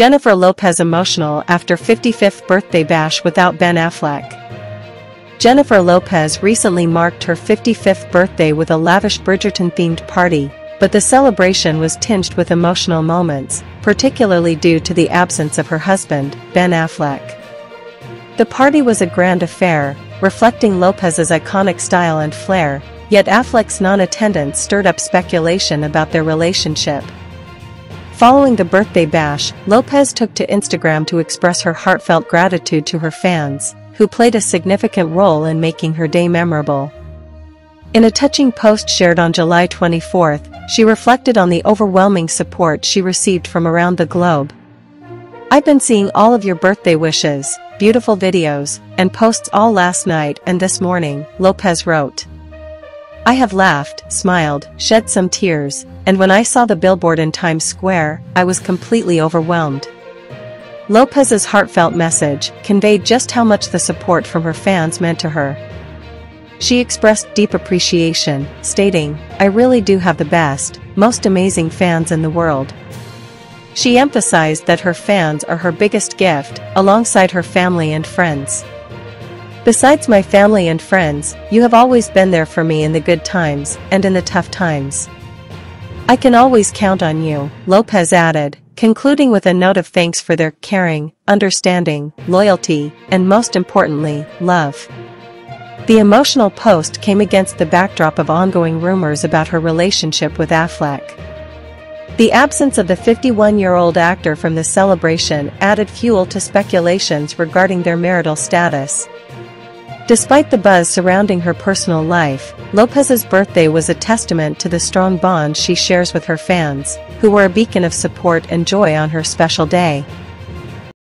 Jennifer Lopez emotional after 55th birthday bash without Ben Affleck. Jennifer Lopez recently marked her 55th birthday with a lavish Bridgerton-themed party, but the celebration was tinged with emotional moments, particularly due to the absence of her husband, Ben Affleck. The party was a grand affair, reflecting Lopez's iconic style and flair, yet Affleck's non-attendance stirred up speculation about their relationship. Following the birthday bash, Lopez took to Instagram to express her heartfelt gratitude to her fans, who played a significant role in making her day memorable. In a touching post shared on July 24, she reflected on the overwhelming support she received from around the globe. I've been seeing all of your birthday wishes, beautiful videos, and posts all last night and this morning, Lopez wrote. I have laughed, smiled, shed some tears, and when I saw the billboard in Times Square, I was completely overwhelmed. Lopez's heartfelt message conveyed just how much the support from her fans meant to her. She expressed deep appreciation, stating, I really do have the best, most amazing fans in the world. She emphasized that her fans are her biggest gift, alongside her family and friends. Besides my family and friends, you have always been there for me in the good times and in the tough times. I can always count on you, Lopez added, concluding with a note of thanks for their caring, understanding, loyalty, and most importantly, love. The emotional post came against the backdrop of ongoing rumors about her relationship with Affleck. The absence of the 51-year-old actor from the celebration added fuel to speculations regarding their marital status. Despite the buzz surrounding her personal life, Lopez's birthday was a testament to the strong bond she shares with her fans, who were a beacon of support and joy on her special day.